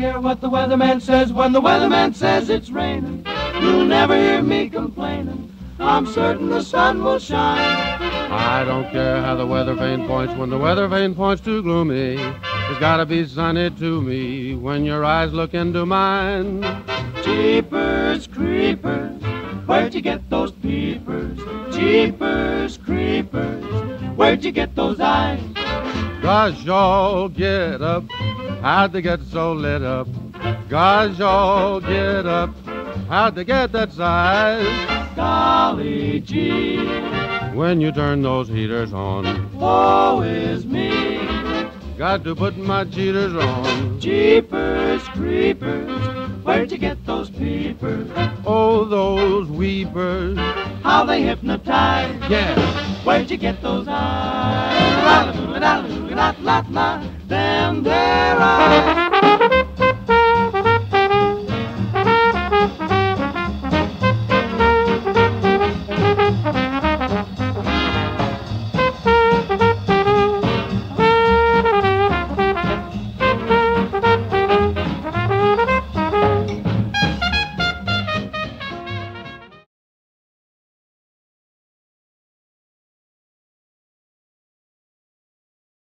care what the weatherman says. When the weatherman says it's raining, you'll never hear me complaining. I'm certain the sun will shine. I don't care how the weather vane points when the weather vane points too gloomy. It's gotta be sunny to me when your eyes look into mine. Jeepers creepers, where'd you get those peepers? Jeepers creepers, where'd you get those eyes? Gosh, y'all get up. How'd they get so lit up? Gosh, y'all get up. How'd they get that size? Golly gee, When you turn those heaters on, woe is me. got to put my cheaters on. Jeepers creepers, where'd you get those peepers? Oh, those weepers. How they hypnotize. Yeah. Where'd you get those eyes? Lat la them there.